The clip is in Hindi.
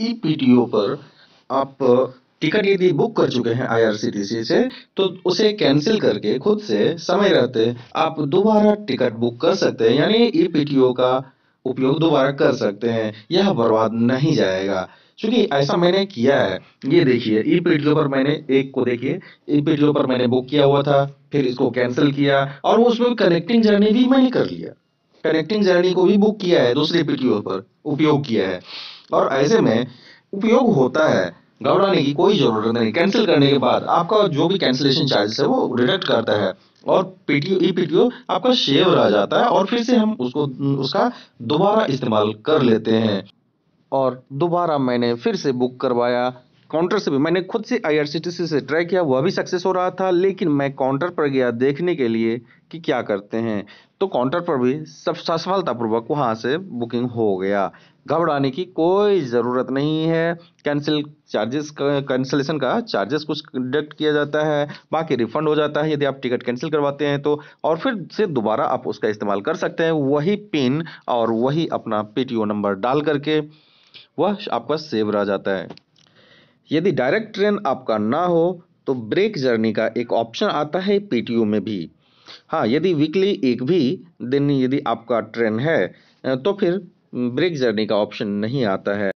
ई पर आप टिकट यदि बुक कर चुके हैं आईआरसीटीसी से तो उसे कैंसिल करके खुद से समय रहते आप दोबारा टिकट बुक कर सकते हैं, यानी ई पीटीओ का उपयोग दोबारा कर सकते हैं, यह बर्बाद नहीं जाएगा। क्योंकि ऐसा मैंने किया है, ये देखिए, ई पीटीओ पर मैंने एक को देखिए, ई पीटीओ पर मैंने बुक किया हुआ था, फिर इसको कैंसिल किया, और उसमें कनेक्टिंग जर्नी भी मैंने कर लिया कनेक्टिंग जर्नी को भी बुक किया है, दूसरे पीटीओ पर उपयोग किया है। और ऐसे में उपयोग होता है। घबराने की कोई ज़रूरत नहीं। कैंसिल करने के बाद आपका जो भी कैंसिलेशन चार्जेस है वो डिडक्ट करता है और पीटीओ ई पीटीओ आपका शेव रह जाता है और फिर से हम उसको, उसका दोबारा इस्तेमाल कर लेते हैं। और दोबारा मैंने फिर से बुक करवाया। काउंटर से भी, मैंने खुद से आईआरसीटीसी से ट्राई किया, वह भी सक्सेस हो रहा था, लेकिन मैं काउंटर पर गया देखने के लिए कि क्या करते हैं। तो काउंटर पर भी सब सफलतापूर्वक वहाँ से बुकिंग हो गया। घबराने की कोई ज़रूरत नहीं है। कैंसिल चार्जेस कैंसिलेशन का चार्जेस कुछ डिडक्ट किया जाता है, बाकी रिफंड हो जाता है। यदि आप टिकट कैंसिल करवाते हैं तो और फिर से दोबारा आप उसका इस्तेमाल कर सकते हैं। वही पिन और वही अपना पीटीओ नंबर डाल करके, वह आपका सेव रह जाता है। यदि डायरेक्ट ट्रेन आपका ना हो तो ब्रेक जर्नी का एक ऑप्शन आता है पीटीओ में भी। हाँ यदि वीकली एक भी दिन यदि आपका ट्रेन है तो फिर ब्रेक जर्नी का ऑप्शन नहीं आता है।